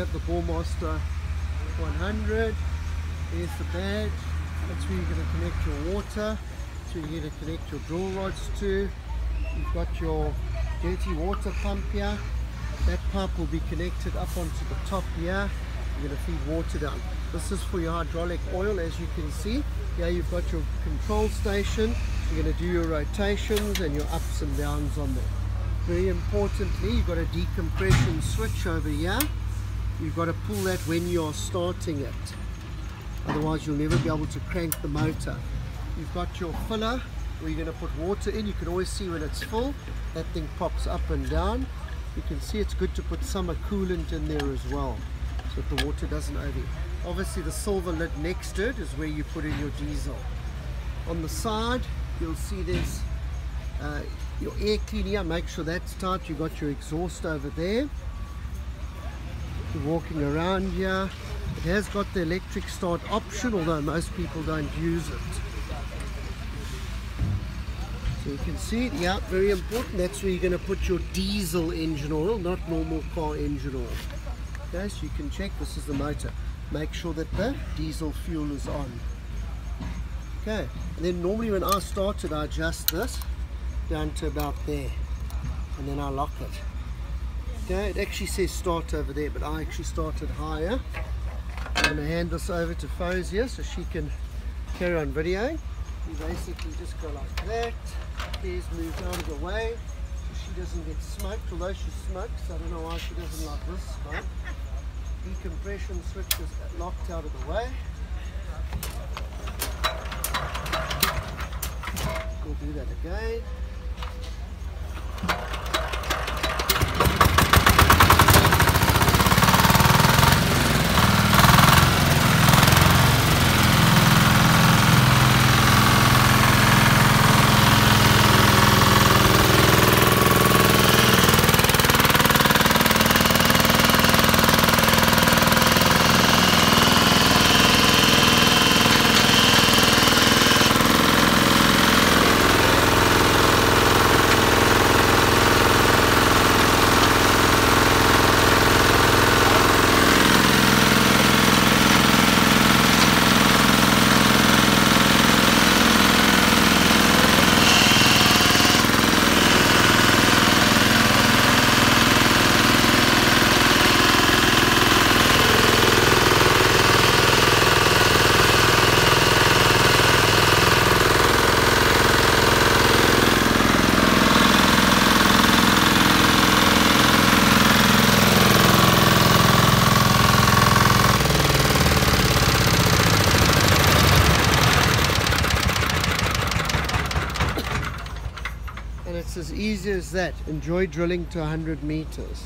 have the Ballmaster 100. There's the badge. That's where you're going to connect your water. That's where you're going to connect your drill rods to. You've got your dirty water pump here. That pump will be connected up onto the top here. You're going to feed water down. This is for your hydraulic oil as you can see. Here you've got your control station. You're going to do your rotations and your ups and downs on there. Very importantly, you've got a decompression switch over here. You've got to pull that when you're starting it. Otherwise you'll never be able to crank the motor. You've got your filler where you're going to put water in. You can always see when it's full. That thing pops up and down. You can see it's good to put summer coolant in there as well so that the water doesn't over Obviously the silver lid next to it is where you put in your diesel. On the side you'll see there's uh, your air cleaner, make sure that's tight. You've got your exhaust over there. Walking around here. It has got the electric start option, although most people don't use it. So you can see it, yeah, very important. That's where you're going to put your diesel engine oil, not normal car engine oil. Okay, so you can check, this is the motor. Make sure that the diesel fuel is on. Okay, and then normally when I start it, I adjust this down to about there. And then I lock it. It actually says start over there, but I actually started higher. I'm going to hand this over to Fozia so she can carry on videoing. You basically just go like that. Gears moved out of the way so she doesn't get smoked, although she smokes. I don't know why she doesn't like this smoke. Decompression switch is locked out of the way. We'll do that again. And it's as easy as that. Enjoy drilling to 100 meters.